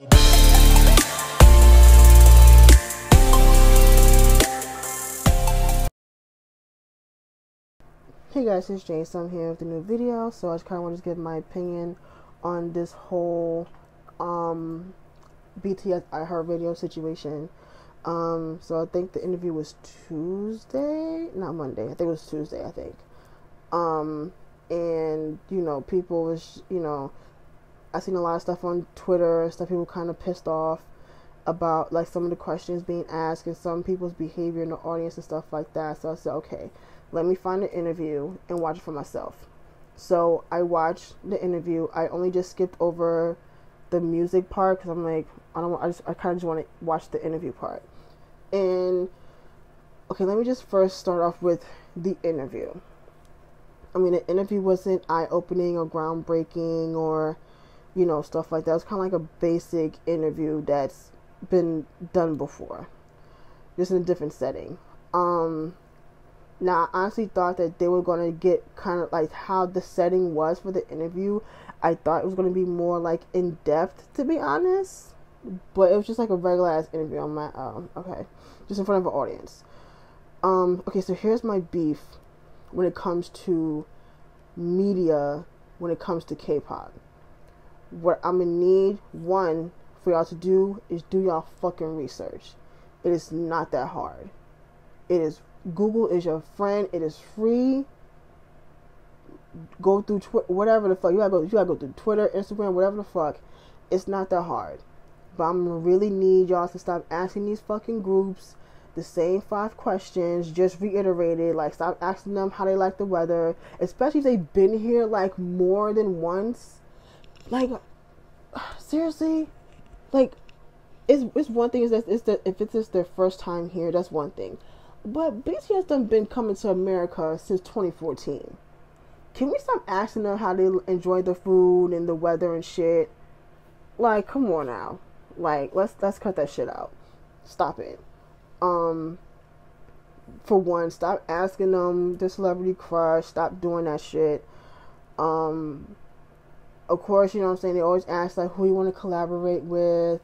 Hey guys, it's Jason. I'm here with a new video. So I just kind of want to give my opinion on this whole um, BTS iHeartRadio situation. Um, so I think the interview was Tuesday, not Monday. I think it was Tuesday. I think. Um, and you know, people was you know, I seen a lot of stuff on Twitter stuff. People kind of pissed off about like some of the questions being asked and some people's behavior in the audience and stuff like that. So I said, okay let me find the interview and watch it for myself. So I watched the interview. I only just skipped over the music part because I'm like, I don't. I just I kind of just want to watch the interview part. And okay, let me just first start off with the interview. I mean, the interview wasn't eye opening or groundbreaking or you know stuff like that. It's kind of like a basic interview that's been done before, just in a different setting. Um, now, I honestly thought that they were going to get kind of like how the setting was for the interview. I thought it was going to be more like in depth, to be honest. But it was just like a regular ass interview on my, um, okay, just in front of an audience. Um, okay, so here's my beef when it comes to media, when it comes to K pop. What I'm gonna need, one, for y'all to do is do y'all fucking research. It is not that hard. It is Google is your friend. It is free. Go through tw- whatever the fuck you gotta go. You gotta go through Twitter, Instagram, whatever the fuck. It's not that hard. But I'm really need y'all to stop asking these fucking groups the same five questions, just reiterated. Like stop asking them how they like the weather, especially if they've been here like more than once. Like seriously, like it's it's one thing is that it's that if it's just their first time here, that's one thing. But BTS done been coming to America since 2014. Can we stop asking them how they enjoy the food and the weather and shit? Like, come on now. Like, let's let's cut that shit out. Stop it. Um for one, stop asking them the celebrity crush. Stop doing that shit. Um of course, you know what I'm saying, they always ask like who you want to collaborate with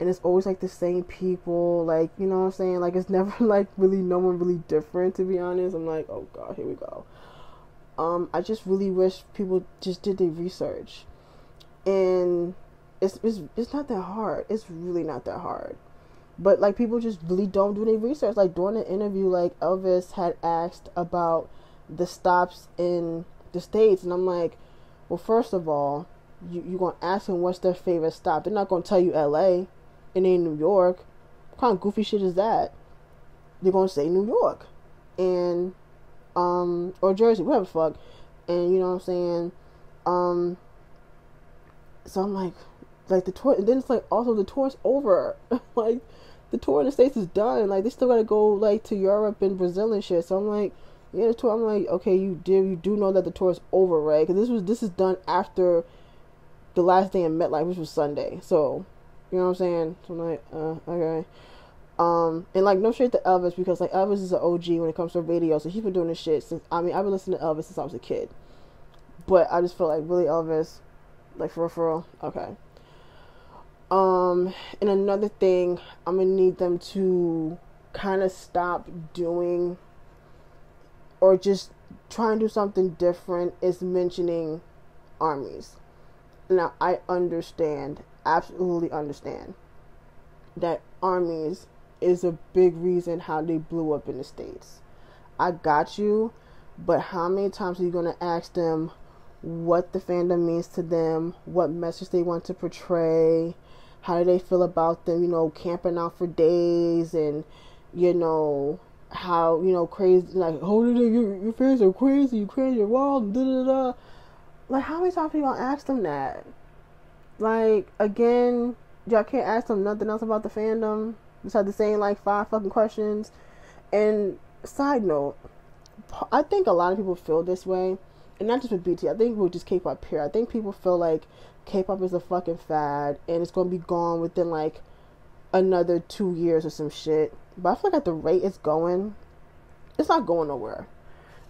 and it's always like the same people like you know what i'm saying? Like it's never like really no one really different to be honest. I'm like oh god here we go. Um i just really wish people just did their research. And it's it's, it's not that hard. It's really not that hard. But like people just really don't do their research. Like during the interview like elvis had asked about the stops in the states and i'm like well first of all you, you're gonna ask them what's their favorite stop they're not gonna tell you la and in New York. What kind of goofy shit is that? They're gonna say New York, and um or Jersey, whatever the fuck, and you know what I'm saying. Um, so I'm like, like the tour, and then it's like also the tour's over. like the tour in the states is done. Like they still gotta go like to Europe and Brazil and shit. So I'm like, yeah, the tour. I'm like, okay, you do you do know that the tour is over, right? Because this was this is done after the last day in MetLife, which was Sunday. So you know what I'm saying? So I'm like, uh, okay. Um, and like no shit to Elvis because like Elvis is an OG when it comes to radio, so he's been doing this shit since I mean I've been listening to Elvis since I was a kid. But I just feel like really Elvis, like for real, for real. Okay. Um, and another thing, I'm gonna need them to kind of stop doing or just try and do something different is mentioning armies. Now I understand absolutely understand that armies is a big reason how they blew up in the states. I got you, but how many times are you going to ask them what the fandom means to them, what message they want to portray, how do they feel about them, you know, camping out for days and you know how you know crazy like oh your your fans are crazy, you crazy, you're wild, da da da. Like how many times you gonna ask them that? Like again, y'all can't ask them nothing else about the fandom besides the same like five fucking questions. And side note, I think a lot of people feel this way, and not just with BT. I think with just K-pop here. I think people feel like K-pop is a fucking fad and it's gonna be gone within like another two years or some shit. But I feel like at the rate it's going, it's not going nowhere.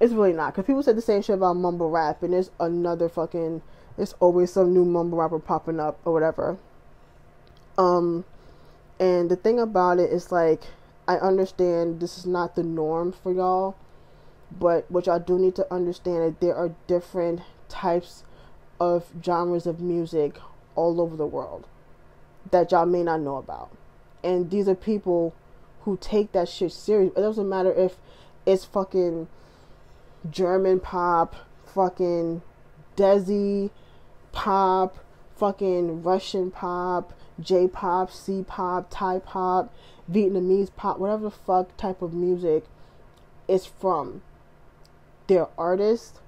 It's really not. Because people said the same shit about mumble rap, and there's another fucking there's always some new mumble rapper popping up or whatever. Um, and the thing about it is like I understand this is not the norm for y'all, but what y'all do need to understand that there are different types of genres of music all over the world that y'all may not know about. And these are people who take that shit serious. It doesn't matter if it's fucking German pop, fucking Desi pop, fucking Russian pop, J pop, C pop, Thai pop, Vietnamese pop, whatever the fuck type of music it's from. They're artists,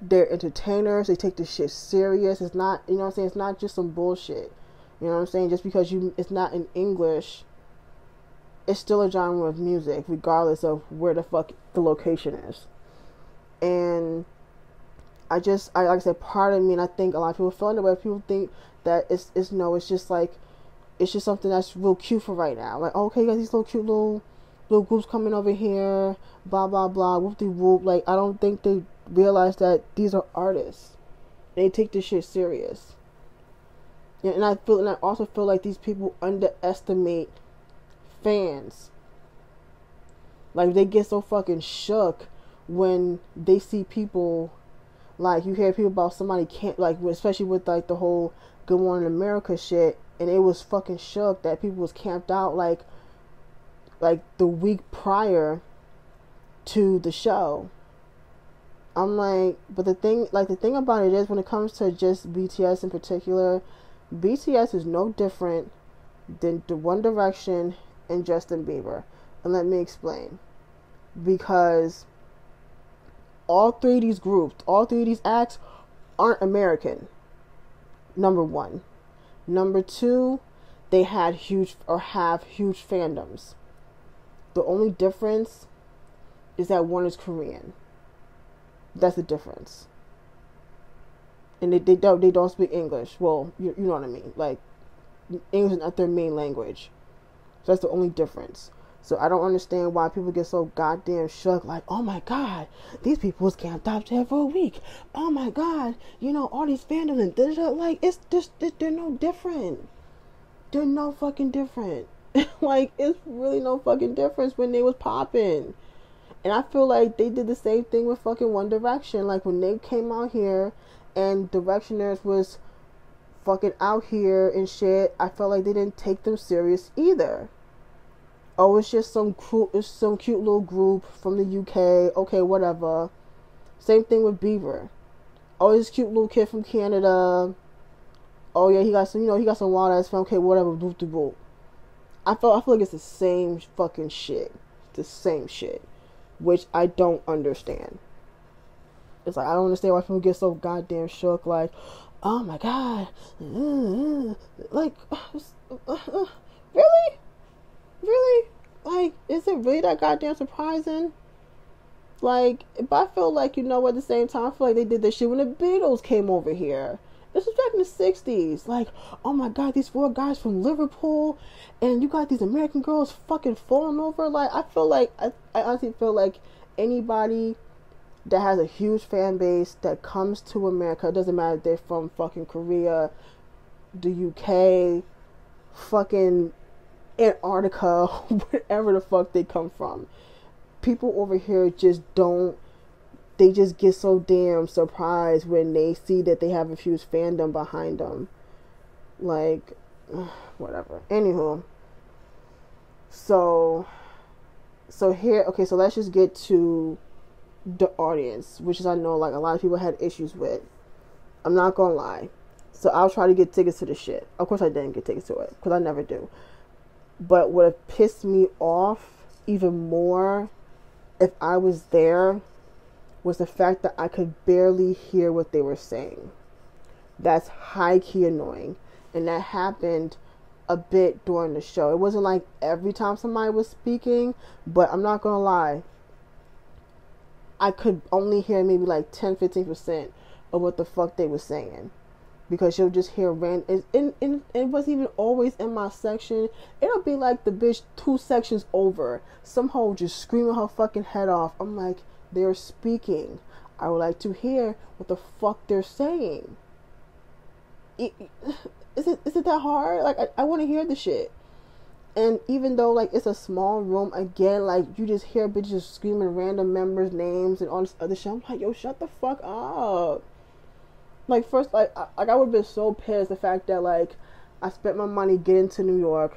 they're entertainers, they take this shit serious. It's not, you know what I'm saying? It's not just some bullshit. You know what I'm saying? Just because you it's not in English, it's still a genre of music, regardless of where the fuck the location is. And I just, I like I said, part of me, and I think a lot of people feel the way. People think that it's, it's no, it's just like, it's just something that's real cute for right now. Like, okay, you got these little cute little, little groups coming over here, blah blah blah, whoop de whoop. Like, I don't think they realize that these are artists. They take this shit serious. And I feel, and I also feel like these people underestimate fans. Like they get so fucking shook when they see people like you hear people about somebody can't like especially with like the whole Good Morning America shit and it was fucking shook that people was camped out like like the week prior to the show. I'm like, but the thing like the thing about it is when it comes to just BTS in particular, BTS is no different than the One Direction and Justin Bieber. And let me explain. Because all three of these groups, all three of these acts aren't American. Number one. Number two, they had huge or have huge fandoms. The only difference is that one is Korean. That's the difference. And they, they don't they don't speak English. Well, you, you know what I mean. Like English is not their main language. So that's the only difference. So I don't understand why people get so goddamn shook. Like, oh my god, these people was camped out there for a week. Oh my god, you know all these fandoms and like it's just they're no different. They're no fucking different. like it's really no fucking difference when they was popping. And I feel like they did the same thing with fucking One Direction. Like when they came out here and Directioners was fucking out here and shit, I felt like they didn't take them serious either oh, it's just some cool, it's some cute little group from the UK. Okay, whatever. Same thing with Bieber. Oh, this cute little kid from Canada. Oh yeah, he got some, you know, he got some wild ass film. Okay, whatever. Boop de boop. I feel, I feel like it's the same fucking shit. The same shit, which I don't understand. It's like I don't understand why people get so goddamn shook. Like, oh my god, like, uh, uh, really? Really? Like, is it really that goddamn surprising? Like, but I feel like, you know, at the same time, I feel like they did this shit when the Beatles came over here. This was back in the 60s. Like, oh my god, these four guys from Liverpool, and you got these American girls fucking falling over. Like, I feel like, I, I honestly feel like anybody that has a huge fan base that comes to America, it doesn't matter if they're from fucking Korea, the UK, fucking Antarctica, wherever the fuck they come from. People over here just don't they just get so damn surprised when they see that they have a huge fandom behind them. Like whatever. Anywho. So so here okay, so let's just get to the audience, which is I know like a lot of people had issues with. I'm not gonna lie. So I'll try to get tickets to the shit. Of course I didn't get tickets to it, because I never do. But what have pissed me off even more if I was there was the fact that I could barely hear what they were saying. That's high key annoying. And that happened a bit during the show. It wasn't like every time somebody was speaking, but I'm not gonna lie. I could only hear maybe like 10 15% of what the fuck they were saying because you'll just hear random. And, and, it wasn't even always in my section. It'll be like the bitch two sections over. Some hoe just screaming her fucking head off. I'm like, they're speaking. I would like to hear what the fuck they're saying. It, is it is it that hard? Like I, I want to hear the shit. And even though like it's a small room, again, like you just hear bitches screaming random members' names and all this other shit. I'm like, yo, shut the fuck up. Like first, like I, like I would have been so pissed the fact that like I spent my money getting to New York,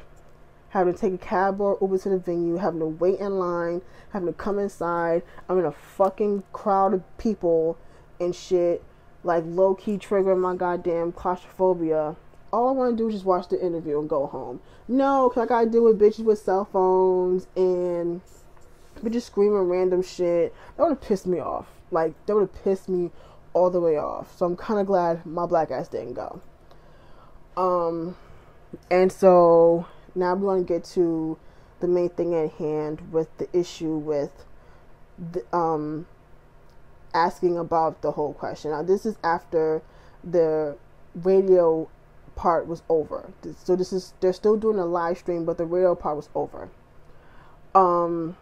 having to take a cab or Uber to the venue, having to wait in line, having to come inside. I'm in a fucking crowd of people and shit, like low key triggering my goddamn claustrophobia all I want to do is just watch the interview and go home. No, cause I gotta deal with bitches with cell phones and bitches screaming random shit. That would have pissed me off. Like that would have pissed me all the way off. So I'm kind of glad my black ass didn't go. Um, and so now we want to get to the main thing at hand with the issue with the um asking about the whole question. Now this is after the radio part was over. So this is they're still doing a live stream, but the radio part was over. Um,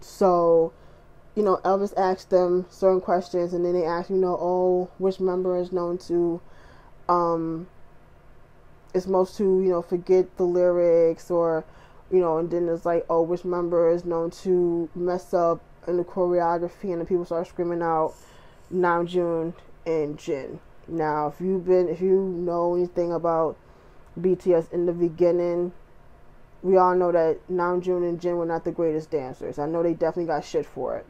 so you know, Elvis asked them certain questions, and then they asked, you know, oh, which member is known to, um, is most to you know forget the lyrics, or you know, and then it's like, oh, which member is known to mess up in the choreography, and the people start screaming out, Namjoon and Jin. Now, if you've been, if you know anything about BTS in the beginning, we all know that Namjoon and Jin were not the greatest dancers. I know they definitely got shit for it.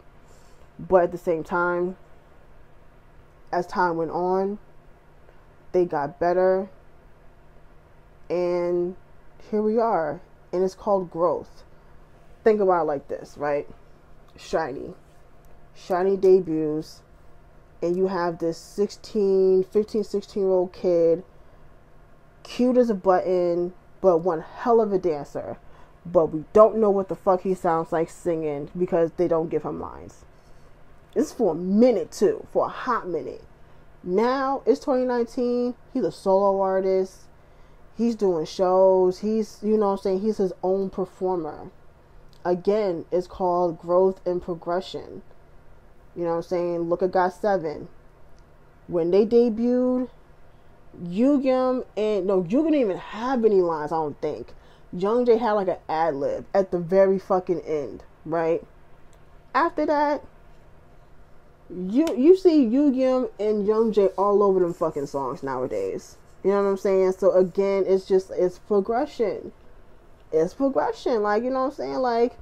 But at the same time, as time went on, they got better. And here we are. And it's called growth. Think about it like this, right? SHINee. SHINee debuts and you have this 16, 15, 16 year old kid, cute as a button, but one hell of a dancer. But we don't know what the fuck he sounds like singing because they don't give him lines. It's for a minute too, for a hot minute. Now it's 2019. He's a solo artist. He's doing shows. He's, you know I'm saying, he's his own performer. Again, it's called growth and progression. You know what I'm saying? Look at GOT7. When they debuted, Yugyeom and no, you didn't even have any lines, I don't think. Youngjae had like an ad lib at the very fucking end, right? After that, you you see Yugyeom and Youngjae all over them fucking songs nowadays. You know what I'm saying? So again, it's just it's progression. It's progression. Like, you know what I'm saying? Like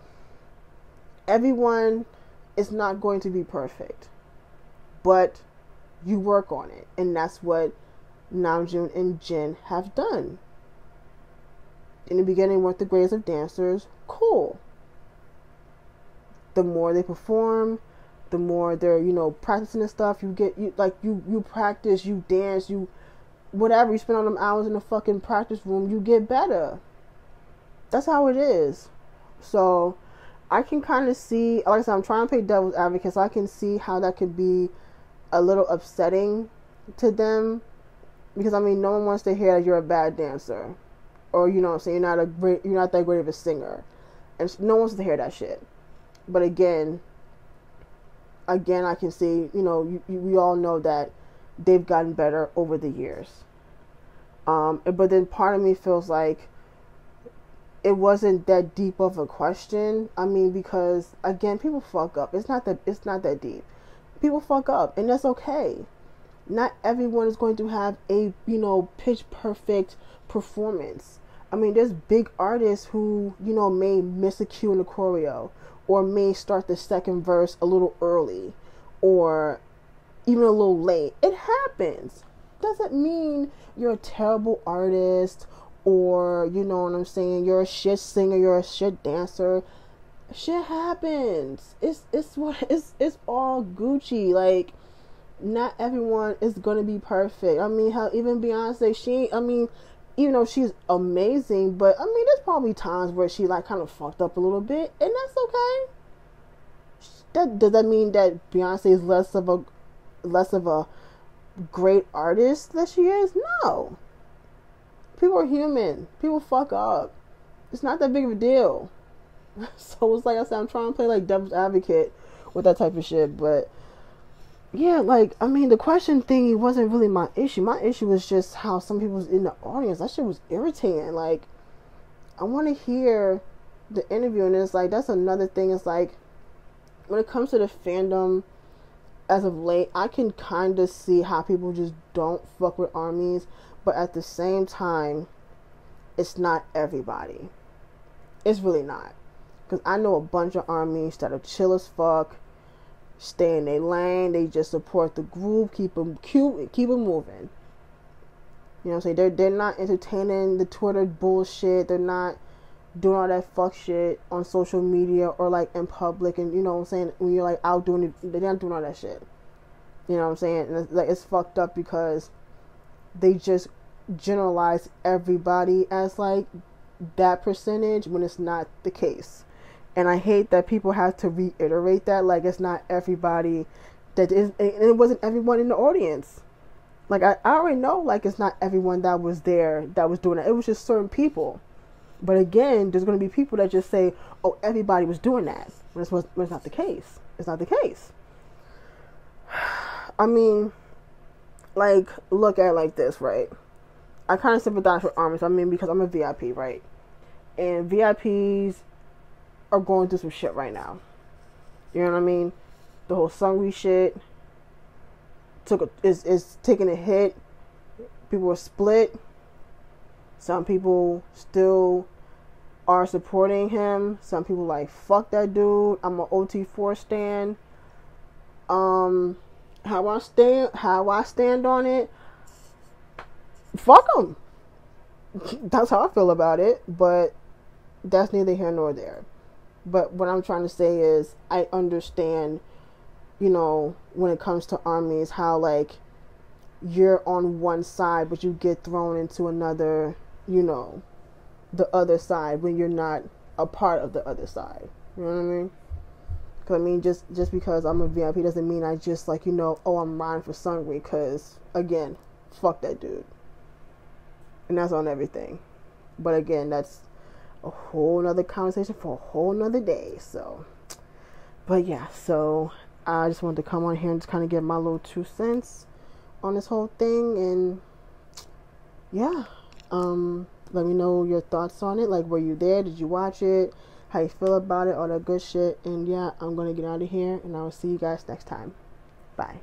everyone is not going to be perfect. But you work on it. And that's what Namjoon and Jin have done. In the beginning, weren't the greatest of dancers. Cool. The more they perform, the more they're, you know, practicing and stuff, you get you like you you practice, you dance, you whatever, you spend all them hours in the fucking practice room, you get better. That's how it is. So I can kind of see, like I said, I'm trying to play devil's advocate, so I can see how that could be a little upsetting to them. Because I mean, no one wants to hear that you're a bad dancer, or you know, I'm saying you're not a great, you're not that great of a singer, and no one wants to hear that shit. But again, again, I can see, you know, you, you, we all know that they've gotten better over the years. Um, but then part of me feels like it wasn't that deep of a question. I mean, because again, people fuck up. It's not that it's not that deep. People fuck up, and that's okay. Not everyone is going to have a you know pitch perfect performance. I mean, there's big artists who you know may miss a cue in the choreo, or may start the second verse a little early, or even a little late. It happens. Doesn't mean you're a terrible artist or you know what I'm saying, you're a shit singer, you're a shit dancer. Shit happens. It's it's what it's it's all Gucci. Like not everyone is gonna be perfect. I mean, how even Beyonce, she I mean, even though she's amazing, but I mean, there's probably times where she like kind of fucked up a little bit, and that's okay. That does that mean that Beyonce is less of a less of a great artist that she is? No people are human. People fuck up. It's not that big of a deal. So it's like I said, I'm trying to play like devil's advocate with that type of shit, but yeah, like I mean, the question thing wasn't really my issue. My issue was just how some people was in the audience. That shit was irritating. Like, I want to hear the interview, and it's like that's another thing. It's like when it comes to the fandom, as of late, I can kind of see how people just don't fuck with armies, but at the same time, it's not everybody. It's really not, because I know a bunch of armies that are chill as fuck stay in their lane. They just support the group, keep them cute, keep them moving. You know what I'm saying? They're they're not entertaining the Twitter bullshit. They're not doing all that fuck shit on social media or like in public. And you know what I'm saying? When you're like out doing it, they're not doing all that shit. You know what I'm saying? It's, like it's fucked up because they just generalize everybody as like that percentage when it's not the case. And I hate that people have to reiterate that. Like, it's not everybody that is, and it wasn't everyone in the audience. Like, I, I already know, like, it's not everyone that was there that was doing it. It was just certain people. But again, there's going to be people that just say, oh, everybody was doing that. When it's, when it's not the case. It's not the case. I mean, like, look at like this, right? I kind of sympathize with armies. I mean, because I'm a VIP, right? And VIPs are going through some shit right now. You know what I mean? The whole Seungri shit took a, is is taking a hit. People are split. Some people still are supporting him. Some people like fuck that dude. I'm an OT4 stand. Um, how I stand, how I stand on it. Fuck him. That's how I feel about it. But that's neither here nor there. But what I'm trying to say is, I understand, you know, when it comes to armies, how like you're on one side, but you get thrown into another, you know, the other side when you're not a part of the other side. You know what I mean? Cause I mean, just just because I'm a VIP doesn't mean I just like you know, oh, I'm riding for Seungri. Cause again, fuck that dude. And that's on everything. But again, that's a whole nother conversation for a whole nother day. So, but yeah, so I just wanted to come on here and just kind of get my little two cents on this whole thing. And yeah, um, let me know your thoughts on it. Like, were you there? Did you watch it? How you feel about it? All that good shit. And yeah, I'm going to get out of here and I will see you guys next time. Bye.